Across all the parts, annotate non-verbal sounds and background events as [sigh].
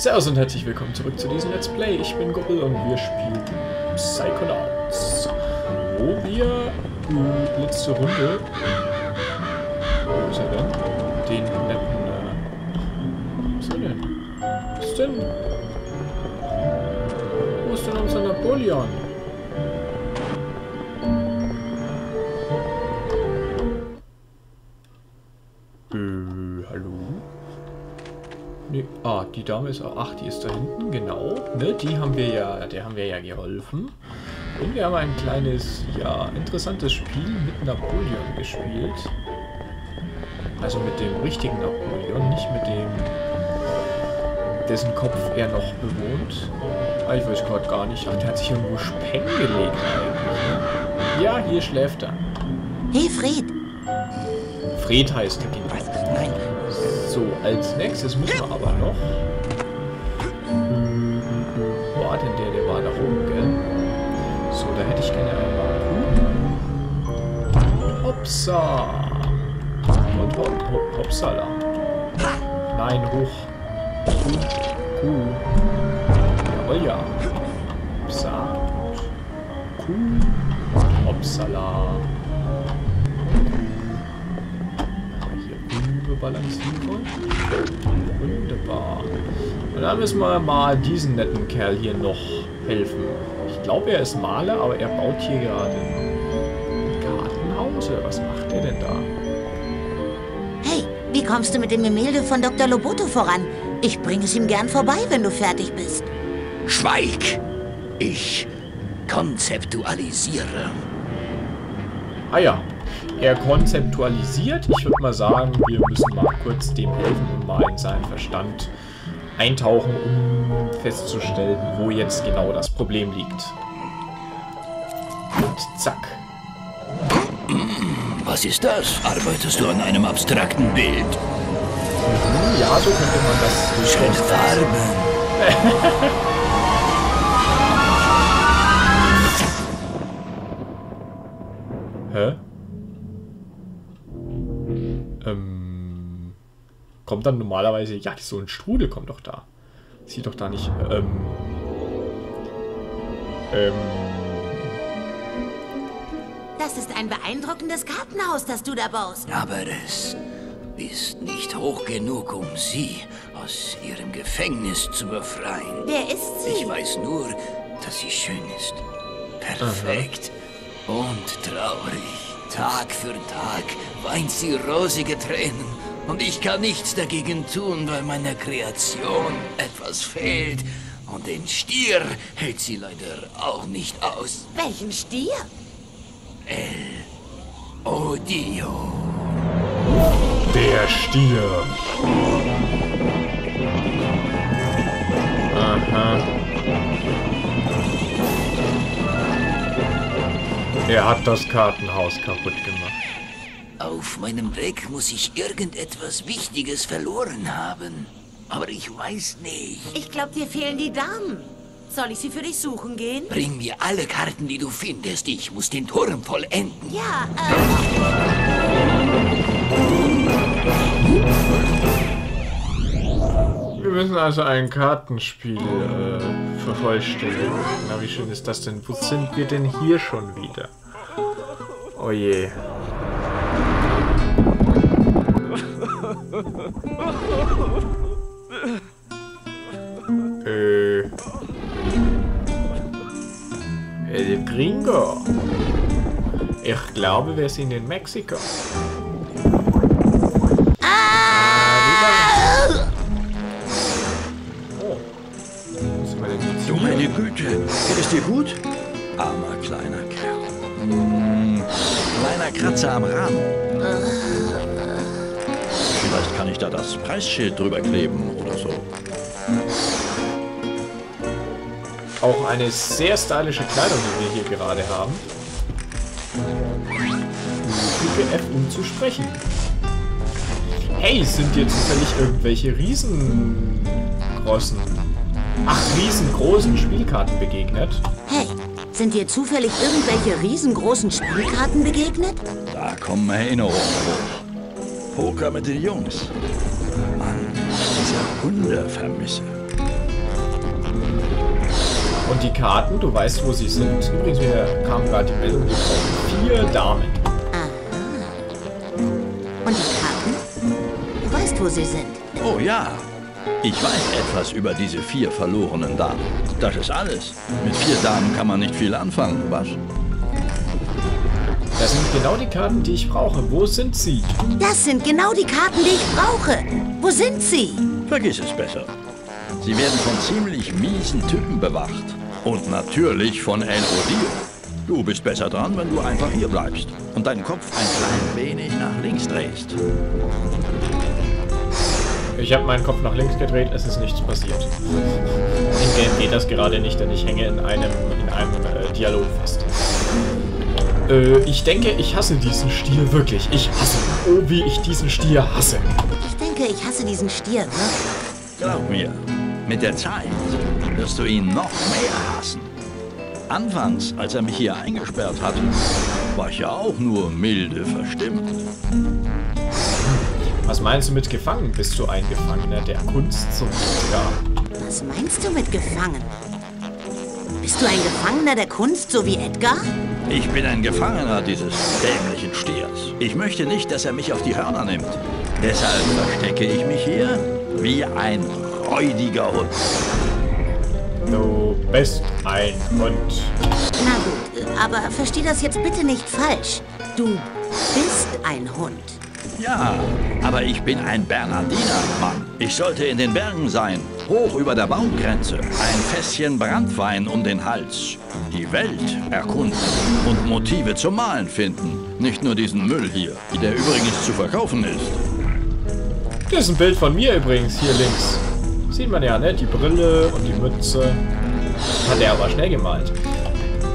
Servus und herzlich willkommen zurück zu diesem Let's Play. Ich bin Goppel und wir spielen Psychonauts. Wo wir die letzte Runde, wo ist er denn? Den netten, äh, was ist er denn? Was ist denn? Wo ist denn unser Napoleon? Nee, ah, die Dame ist, ach, die ist da hinten, genau. Ne, die haben wir ja, der haben wir ja geholfen. Und wir haben ein kleines, ja, interessantes Spiel mit Napoleon gespielt. Also mit dem richtigen Napoleon, nicht mit dem, dessen Kopf er noch bewohnt. Ah, ich weiß gerade gar nicht. Ach, der hat sich irgendwo Speng gelegt eigentlich? Ja, hier schläft er. Hey Fred, Fred heißt er, genau. Nein. So, als nächstes müssen wir aber noch. Wo war denn der? Der war da oben, gell? So, da hätte ich gerne einmal. Hopsa! Und hop, hop, hopsala. Nein, hoch. Kuh. Kuh. Jawohl, ja. Hopsa. Kuh. Hopsala. Hier überbalancieren wollen. Wunderbar. Und dann müssen wir mal diesen netten Kerl hier noch helfen. Ich glaube, er ist Maler, aber er baut hier gerade ein Gartenhaus. Was macht er denn da? hey, wie kommst du mit dem Gemälde von Dr. Loboto voran? Ich bringe es ihm gern vorbei, wenn du fertig bist. Schweig! Ich konzeptualisiere. Ah ja, er konzeptualisiert. Ich würde mal sagen, wir müssen mal kurz dem helfen und mal in seinen Verstand eintauchen, um festzustellen, wo jetzt genau das Problem liegt. Und zack. Was ist das? Arbeitest du an einem abstrakten Bild? Hm, Ja, so könnte man das Schöne Farben. [laughs] Hä? Ähm. Kommt dann normalerweise. Ja, so ein Strudel kommt doch da. Sieht doch da nicht. Ähm. Ähm. Das ist ein beeindruckendes Gartenhaus, das du da baust. Aber es ist nicht hoch genug, um sie aus ihrem Gefängnis zu befreien. Wer ist sie? Ich weiß nur, dass sie schön ist. Perfekt. Und traurig. Tag für Tag weint sie rosige Tränen. Und ich kann nichts dagegen tun, weil meiner Kreation etwas fehlt. Und den Stier hält sie leider auch nicht aus. Welchen Stier? Odio. Der Stier. Aha. Er hat das Kartenhaus kaputt gemacht. Auf meinem Weg muss ich irgendetwas Wichtiges verloren haben. Aber ich weiß nicht. Ich glaube, dir fehlen die Damen. Soll ich sie für dich suchen gehen? Bring mir alle Karten, die du findest. Ich muss den Turm vollenden. Ja, äh, Wir müssen also ein Kartenspiel äh, vervollständigen. Na, wie schön ist das denn? Wo sind wir denn hier schon wieder? Oh je. Äh. El Gringo. Ich glaube, wir sind in Mexiko. Geht es dir gut? Armer kleiner Kerl. Hm, kleiner Kratzer am Rahmen. Vielleicht kann ich da das Preisschild drüber kleben oder so. Auch eine sehr stylische Kleidung, die wir hier gerade haben. F, um zu sprechen. Hey, sind dir zufällig irgendwelche riesengroßen, ach, riesengroßen Spielkarten begegnet? hey, sind dir zufällig irgendwelche riesengroßen Spielkarten begegnet? Da kommen Erinnerungen hoch. Poker mit den Jungs. Mann, diese Hunde vermisse. Und die Karten, du weißt, wo sie sind. Übrigens, wir kamen gerade die Meldung, wir brauchen vier Damen. Und die Karten? Du weißt, wo sie sind. Oh ja, ich weiß etwas über diese vier verlorenen Damen. Das ist alles. Mit vier Damen kann man nicht viel anfangen, was? Das sind genau die Karten, die ich brauche. Wo sind sie? Das sind genau die Karten, die ich brauche. Wo sind sie? Vergiss es besser. Sie werden von ziemlich miesen Typen bewacht. Und natürlich von El Odio. Du bist besser dran, wenn du einfach hier bleibst und deinen Kopf ein klein wenig nach links drehst. Ich habe meinen Kopf nach links gedreht, es ist nichts passiert. In Game geht das gerade nicht, denn ich hänge in einem, in einem äh, Dialog fest. Äh, ich denke, ich hasse diesen Stier wirklich. Ich hasse ihn. Oh, wie ich diesen Stier hasse. Ich denke, ich hasse diesen Stier wirklich. Glaub mir, mit der Zeit wirst du ihn noch mehr hassen. Anfangs, als er mich hier eingesperrt hat, war ich ja auch nur milde verstimmt. Was meinst du mit gefangen? Bist du ein Gefangener der Kunst zum Edgar? Was meinst du mit gefangen? Bist du ein Gefangener der Kunst, so wie Edgar? Ich bin ein Gefangener dieses dämlichen Stiers. Ich möchte nicht, dass er mich auf die Hörner nimmt. Deshalb verstecke ich mich hier wie ein räudiger Hund. Du bist ein Hund. Na gut, aber versteh das jetzt bitte nicht falsch. Du bist ein Hund. Ja, aber ich bin ein Bernardiner, Mann. Ich sollte in den Bergen sein, hoch über der Baumgrenze. Ein Fässchen Brandwein um den Hals. Die Welt erkunden und Motive zum Malen finden. Nicht nur diesen Müll hier, der übrigens zu verkaufen ist. Das ist ein Bild von mir übrigens, hier links. Sieht man ja, ne? Die Brille und die Mütze. Hat er aber schnell gemalt.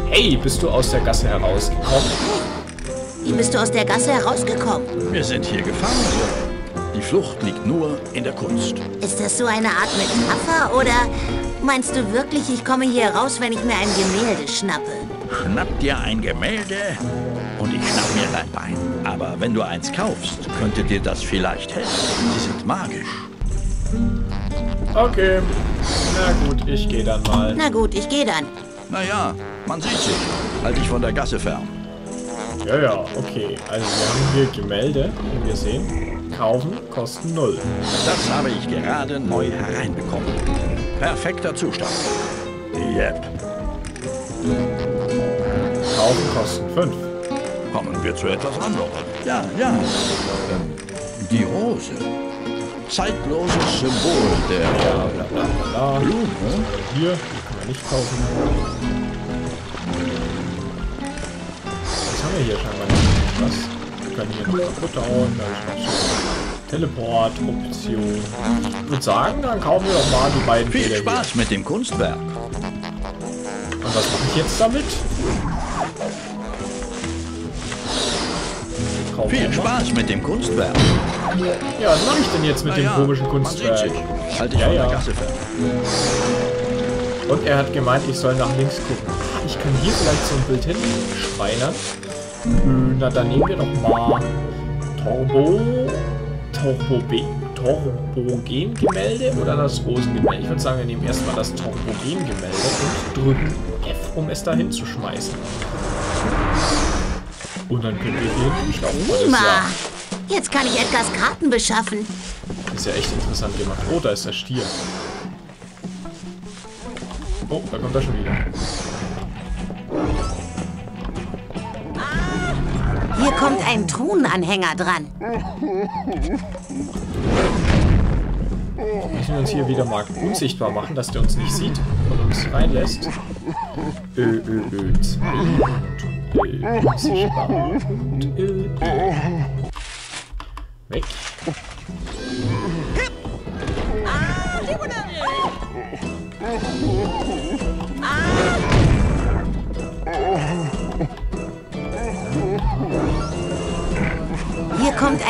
Hey, bist du aus der Gasse herausgekommen? Wie bist du aus der Gasse herausgekommen? Wir sind hier gefangen. Die Flucht liegt nur in der Kunst. Ist das so eine Art Metapher oder meinst du wirklich, ich komme hier raus, wenn ich mir ein Gemälde schnappe? Schnapp dir ein Gemälde und ich schnapp mir dein Bein. Aber wenn du eins kaufst, könnte dir das vielleicht helfen. Sie sind magisch. Okay. Na gut, ich gehe dann mal. Na gut, ich gehe dann. Naja, man sieht sich. Halt dich von der Gasse fern. Ja, ja, okay. Also wir haben hier Gemälde, wie wir sehen. Kaufen kosten null. Das habe ich gerade neu hereinbekommen. Perfekter Zustand. Yep. Kaufen kosten fünf. Kommen wir zu etwas anderem. Ja, ja. Die Rose. Zeitloses Symbol der Ja, bla bla bla. Blume. Hier, die können wir nicht kaufen. Wir hier scheinbar nicht? Was? Wir können hier noch kaputt hauen. Teleport-Option. Ich würde sagen, dann kaufen wir doch mal die beiden Viel Bilder Spaß mit dem Kunstwerk. hier. Und was mache ich jetzt damit? Kaufen Viel. Spaß mit dem Kunstwerk. Ja, was mache ich denn jetzt mit Na dem ja, komischen Kunstwerk? Halt dich Ja, ja. Und er hat gemeint, ich soll nach links gucken. Ah, Ich kann hier vielleicht so ein Bild hinschweinern. Na, dann nehmen wir doch mal Turbo... Turbo B... Turbogen-Gemälde oder das Rosengemälde? Ich würde sagen, wir nehmen erstmal das Turbogen-Gemälde und drücken F, um es da hinzuschmeißen. Und dann können wir hier hinschlaufen. Das ist Prima. ja, Jetzt kann ich Edgars Karten beschaffen. das ist ja echt interessant gemacht. Oh, da ist der Stier. Oh, da kommt er schon wieder. Hier kommt ein Thronanhänger dran. Müssen wir uns hier wieder mal unsichtbar machen, dass der uns nicht sieht und uns reinlässt. Ö, ö, ö, zwei und ö, unsichtbar und ö, ö. Weg.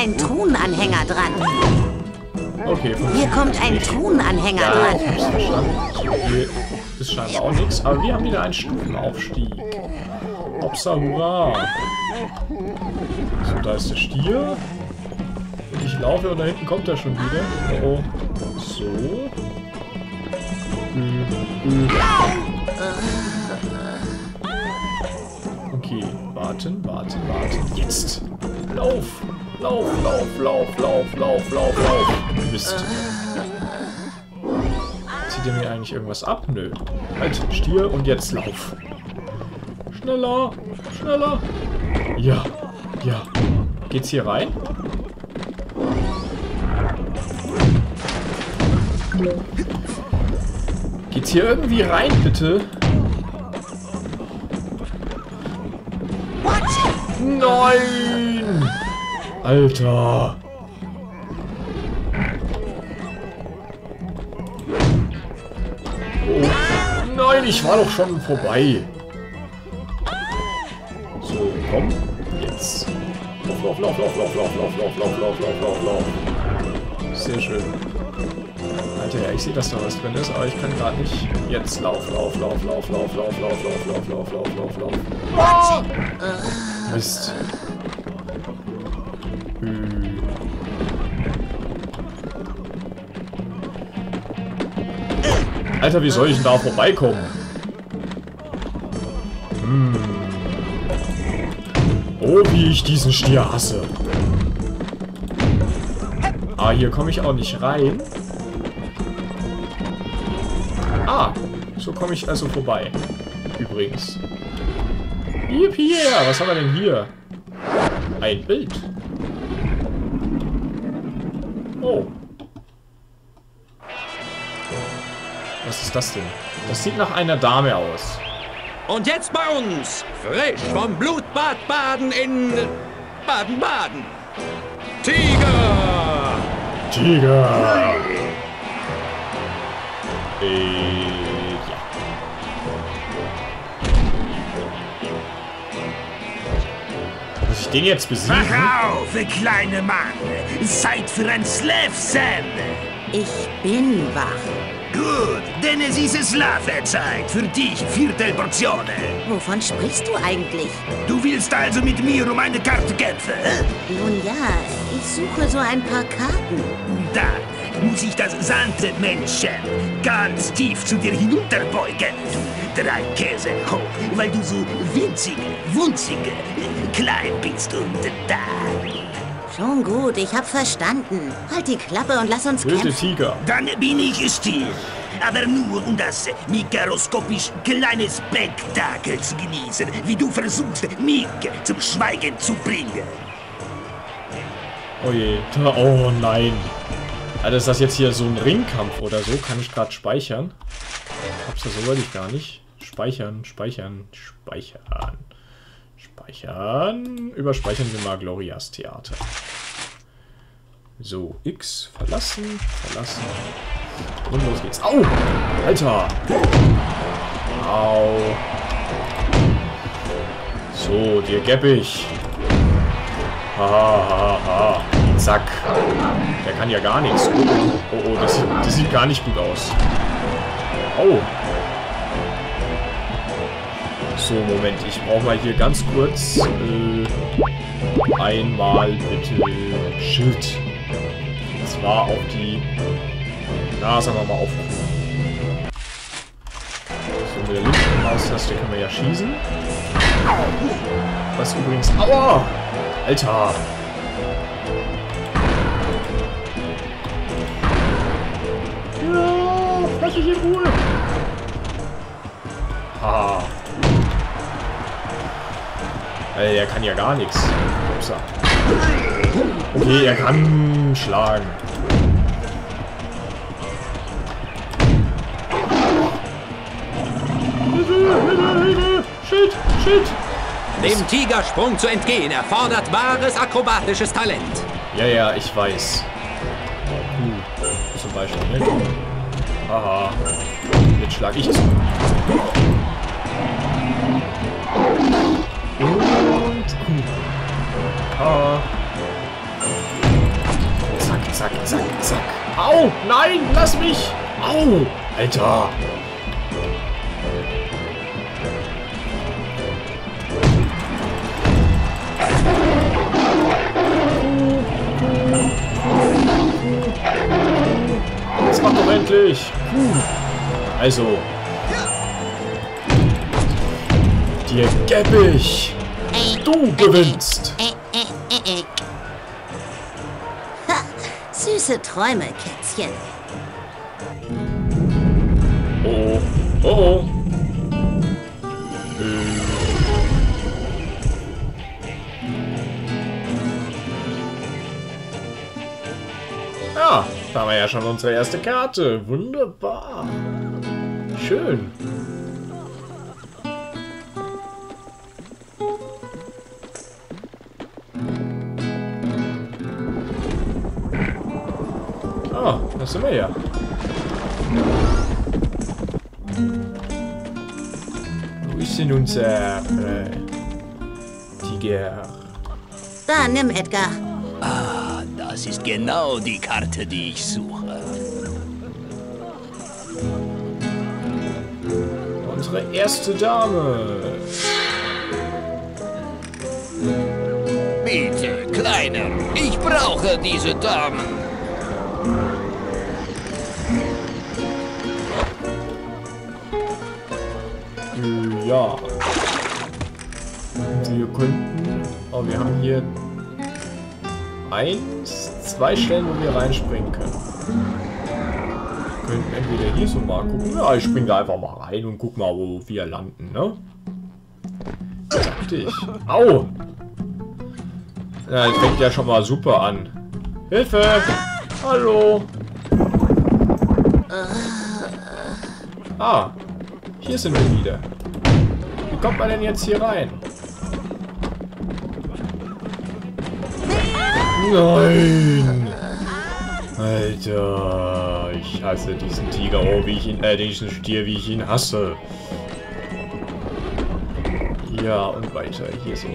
ein Truhenanhänger dran. Okay. Hier kommt ein Truhenanhänger ja, dran. Ich verstanden. Hier ist scheinbar auch nichts. Aber wir haben wieder einen Stufenaufstieg. Hopsa, hurra. So, da ist der Stier. Ich laufe und da hinten kommt er schon wieder. Oh, oh. So. Mhm. Mhm. Okay, warten, warten, warten. Jetzt! Lauf! Lauf, lauf, lauf, lauf, lauf, lauf, lauf! Mist. Zieht ihr mir eigentlich irgendwas ab? Nö. Halt, Stier und jetzt lauf. Schneller! Schneller! Ja, ja. Geht's hier rein? Geht's hier irgendwie rein, bitte? Nein! Alter! Oh. Nein, ich war doch schon vorbei. So, komm. Jetzt. Lauf, lauf, lauf, lauf, lauf, lauf, lauf, lauf, lauf, lauf, lauf, lauf. Sehr schön. Alter, ja, ich sehe, dass da was drin ist, aber ich kann gerade nicht. Jetzt lauf, lauf, lauf, lauf, lauf, lauf, lauf, lauf, lauf, lauf, lauf, lauf, lauf. Ah! Mist. Alter, wie soll ich denn da vorbeikommen? Hm. Oh, wie ich diesen Stier hasse. Ah, hier komme ich auch nicht rein. Ah, so komme ich also vorbei. Übrigens. Yippie, was haben wir denn hier? Ein Bild. Was ist das denn? Das sieht nach einer Dame aus. Und jetzt bei uns, frisch vom Blutbad Baden in Baden-Baden. Tiger! Tiger! Äh, ja. Muss ich den jetzt besiegen? Wach auf, kleine Mann. Zeit für ein Slave-Sam. Ich bin wach. Gut, denn es ist Slave-Zeit. Für dich Viertelportionen. Wovon sprichst du eigentlich? Du willst also mit mir um eine Karte kämpfen? hä? Nun ja, ich suche so ein paar Karten. Dann muss ich das Sandmännchen ganz tief zu dir hinunterbeugen. Du drei Käse hoch, weil du so winzig, wunzig, äh, klein bist und da. Schon gut, ich hab verstanden. Halt die Klappe und lass uns Wilde kämpfen. Tiger. Dann bin ich still. Aber nur um das mikroskopisch kleine Spektakel zu genießen, wie du versuchst, mich zum Schweigen zu bringen. Oh je. Oh nein. Alter, ist das jetzt hier so ein Ringkampf oder so? Kann ich gerade speichern? Hab's ja so wollte ich gar nicht. Speichern, speichern, speichern. Speichern. Überspeichern wir mal Glorias Theater. So, X verlassen, verlassen. Und los geht's. Au! Alter! Au! So, dir geb ich. Haha, ha, ha. Zack. Der kann ja gar nichts. Oh, oh, das, das sieht gar nicht gut aus. Oh. So, Moment. Ich brauche mal hier ganz kurz äh, einmal bitte Schild. Und zwar auf die... Na, sagen wir mal auf... So, mit der linken Maustaste können wir ja schießen. Was übrigens... Aua! Alter! Ja, lass mich in Ruhe! Ha. Ey, er kann ja gar nichts. Upsa. Okay, er kann schlagen. Hilfe, Hilfe, Hilfe! Schild, Schild! Dem Tigersprung zu entgehen erfordert wahres akrobatisches Talent. Ja, ja, ich weiß. Kuh, zum Beispiel, ne? Haha. Jetzt schlag ich zu. Und Kuh. Haha. Zack, zack, zack, zack. Au! Nein! Lass mich! Au! Alter! Jetzt mach doch endlich! Puh. Also. Dir geb ich! Ey, du gewinnst. Ha, süße Träume, Kätzchen. Oh, oh, oh. Ja, da haben wir ja schon unsere erste Karte. Wunderbar. Schön. Ah, da sind wir ja. Wo ist denn unser äh, Tiger? Da, nimm, Edgar. Das ist genau die Karte, die ich suche. Unsere erste Dame. Bitte, Kleiner, ich brauche diese Damen. Ja. Wir könnten... Oh, wir haben hier... Eins, zwei Stellen, wo wir reinspringen können. Wir könnten entweder hier so mal gucken. Ja, ich springe da einfach mal rein und guck mal, wo wir landen, ne? Ich. Au! Ja, das fängt ja schon mal super an. Hilfe! Hallo! Ah, hier sind wir wieder. Wie kommt man denn jetzt hier rein? Nein! Alter, ich hasse diesen Tiger, oh, wie ich ihn, äh, diesen Stier, wie ich ihn hasse. Ja, und weiter, hier so.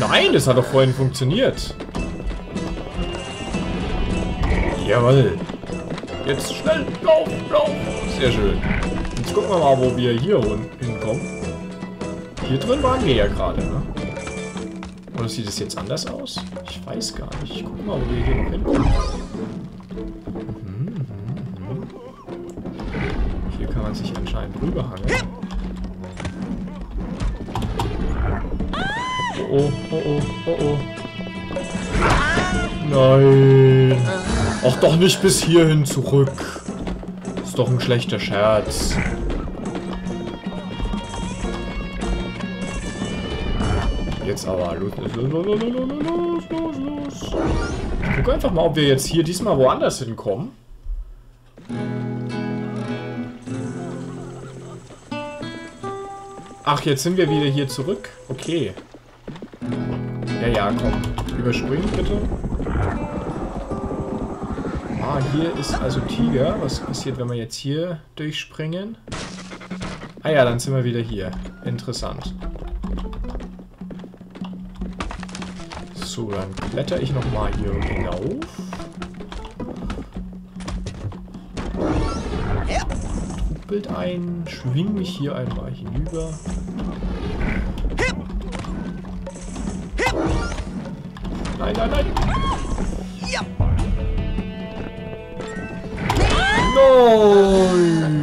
Nein, das hat doch vorhin funktioniert. Jawoll. Jetzt schnell, lauf, lauf. Sehr schön. Jetzt gucken wir mal, wo wir hier hinkommen. Hier drin waren wir ja gerade, ne? Oder sieht es jetzt anders aus? Ich weiß gar nicht. Ich guck mal, wo wir hier noch hinkommen. Mhm, mhm, mhm. Hier kann man sich anscheinend rüberhangeln. Oh oh, oh oh, oh oh. Nein. Ach doch nicht bis hierhin zurück. Ist doch ein schlechter Scherz. Jetzt aber. Los, los, los, los, los, los. Ich guck einfach mal, ob wir jetzt hier diesmal woanders hinkommen. Ach, jetzt sind wir wieder hier zurück. Okay. Ja, ja, komm. Überspringen bitte. Ah, hier ist also Tiger. Was passiert, wenn wir jetzt hier durchspringen? Ah ja, dann sind wir wieder hier. Interessant. So, dann kletter ich nochmal hier hinauf. Bild ein, schwing mich hier einmal hinüber. Nein, nein, nein. Nein!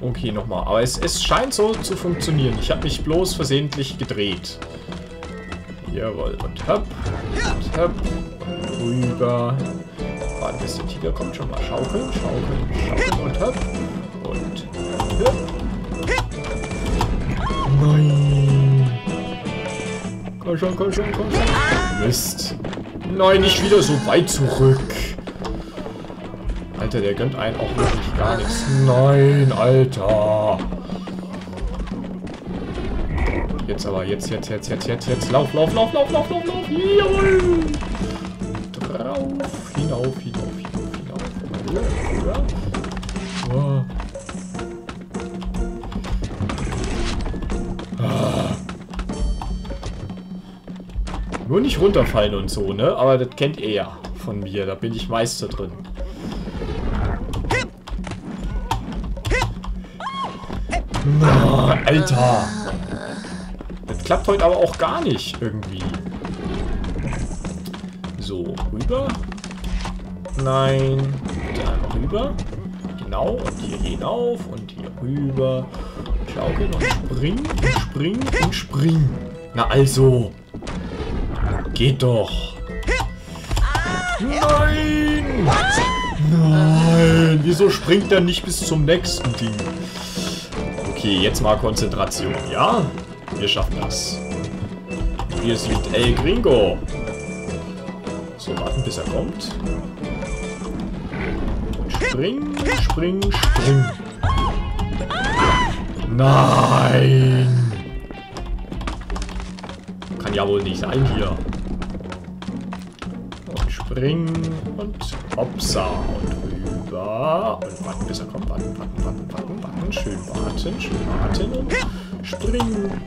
Okay, nochmal. Aber es, es scheint so zu funktionieren. Ich habe mich bloß versehentlich gedreht. Jawohl. Und hopp. Und hopp. Rüber. Warte, bis der Tiger kommt schon mal. Schaukeln, schaukeln, schaukeln und hopp. Und hopp. Nein. Komm schon, komm schon, komm schon. Mist. Nein, nicht wieder so weit zurück. Alter, der gönnt einen auch wirklich gar nichts. Nein, Alter. Jetzt aber, jetzt, jetzt, jetzt, jetzt, jetzt, jetzt. Lauf, lauf, lauf, lauf, lauf, lauf, lauf. Jawohl. Drauf. Hinauf, hinauf, hinauf, hinauf. Oh. Ah. Nur nicht runterfallen und so, ne? Aber das kennt ihr ja von mir. Da bin ich Meister drin. Alter. Das klappt heute aber auch gar nicht irgendwie. So, rüber. Nein. Einmal rüber. Genau, und hier hinauf und hier rüber. Schaukeln und springen und springen und springen. Na also. Geht doch. Nein! Nein! Wieso springt er nicht bis zum nächsten Ding? Okay, jetzt mal Konzentration, ja? Wir schaffen das. Hier ist El Gringo. So, warten, bis er kommt. Spring, spring, spring. Nein! Kann ja wohl nicht sein hier. Und spring und hopsa und rüber. Und warten, bis er kommt. Warten, warten, warten, warten, warten. Schön warten, schön warten und springen.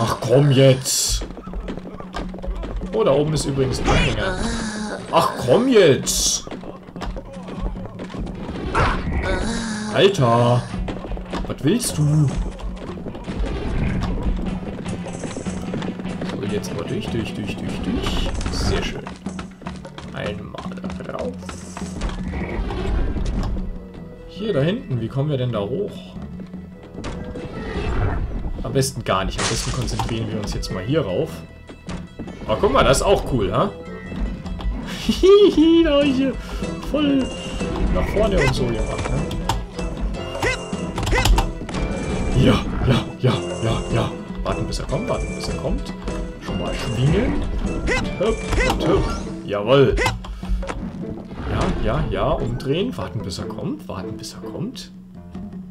Ach komm jetzt. Oh, da oben ist übrigens ein Anhänger. Ach komm jetzt. Alter. Was willst du? So, jetzt aber durch, durch, durch, durch, durch. Sehr schön. Einmal da drauf. Hier, da hinten. Wie kommen wir denn da hoch? Am besten gar nicht. Am besten konzentrieren wir uns jetzt mal hier rauf. Oh, guck mal, das ist auch cool, ha? Hihi, [laughs] da hier voll nach vorne und so gemacht, ne? Ja, ja, ja, ja, ja. Warten, bis er kommt, warten, bis er kommt. Hüpp, und hüpp. Jawoll. Ja, ja, ja, umdrehen. Warten, bis er kommt. Warten, bis er kommt.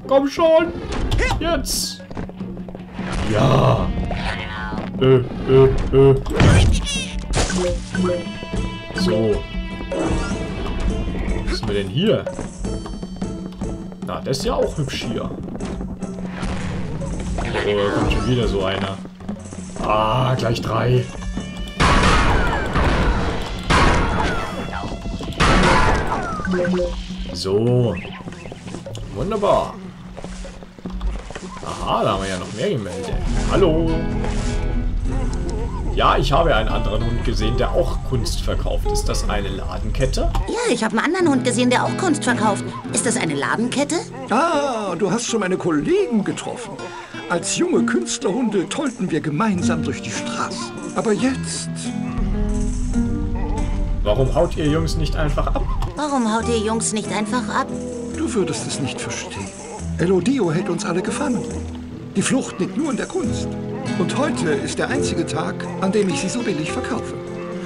Komm schon. Jetzt. Ja. Äh, äh, äh. So. Was ist wir denn hier? Na, das ist ja auch hübsch hier. Oh, da kommt schon wieder so einer. Ah, gleich drei. So. Wunderbar. Aha, da haben wir ja noch mehr gemeldet. Hallo. Ja, ich habe einen anderen Hund gesehen, der auch Kunst verkauft. Ist das eine Ladenkette? Ja, ich habe einen anderen Hund gesehen, der auch Kunst verkauft. Ist das eine Ladenkette? Ah, du hast schon meine Kollegen getroffen. Als junge Künstlerhunde tollten wir gemeinsam durch die Straßen. Aber jetzt... Warum haut ihr Jungs nicht einfach ab? Warum haut ihr Jungs nicht einfach ab? Du würdest es nicht verstehen. Elodio hält uns alle gefangen. Die Flucht liegt nur in der Kunst. Und heute ist der einzige Tag, an dem ich sie so billig verkaufe.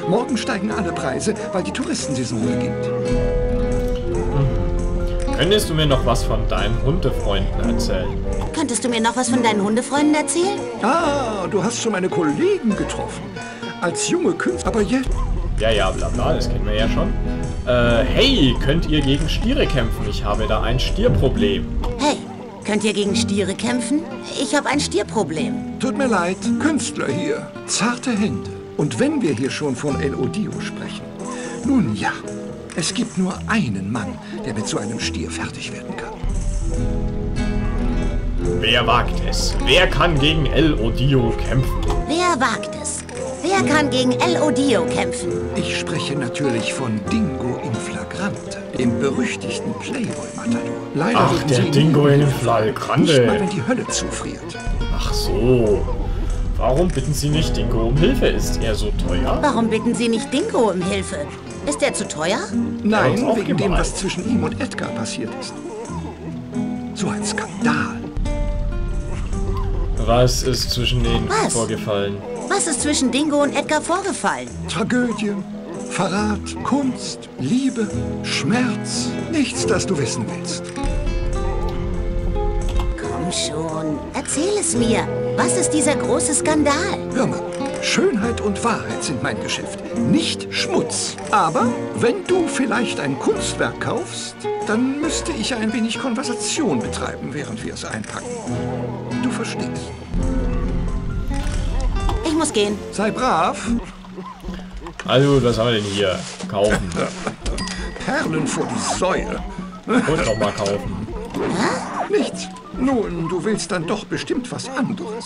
Morgen steigen alle Preise, weil die Touristensaison beginnt. Könntest du mir noch was von deinen Hundefreunden erzählen? Könntest du mir noch was von deinen Hundefreunden erzählen? Ah, du hast schon meine Kollegen getroffen. Als junge Künstler. Aber jetzt... Ja, ja, bla bla, das kennen wir ja schon. Äh, hey, könnt ihr gegen Stiere kämpfen? Ich habe da ein Stierproblem. Hey, könnt ihr gegen Stiere kämpfen? Ich habe ein Stierproblem. Tut mir leid, Künstler hier. Zarte Hände. Und wenn wir hier schon von El Odio sprechen. Nun ja, es gibt nur einen Mann, der mit so einem Stier fertig werden kann. Wer wagt es? Wer kann gegen El Odio kämpfen? Wer wagt es? Wer kann gegen El Odio kämpfen? Ich spreche natürlich von Dingo in Flagrante, dem berüchtigten Playboy-Matador. Leider Ach, würden der Dingo in. Flagrante. Nicht mal, wenn die Hölle zufriert. Ach so. Warum bitten Sie nicht Dingo um Hilfe? Ist er so teuer? Warum bitten Sie nicht Dingo um Hilfe? Ist der zu teuer? Nein, wegen dem, was zwischen ihm und Edgar passiert ist. So ein Skandal. Was ist zwischen denen Was? vorgefallen? Was ist zwischen Dingo und Edgar vorgefallen? Tragödie, Verrat, Kunst, Liebe, Schmerz. Nichts, das du wissen willst. Komm schon, erzähl es mir. Was ist dieser große Skandal? Hör mal, Schönheit und Wahrheit sind mein Geschäft, nicht Schmutz. Aber wenn du vielleicht ein Kunstwerk kaufst, dann müsste ich ein wenig Konversation betreiben, während wir es einpacken. Du verstehst. Ich muss gehen. Sei brav. Also, was haben wir denn hier? Kaufen. Perlen vor die Säue. Und nochmal kaufen. Nichts. Nun, du willst dann doch bestimmt was anderes.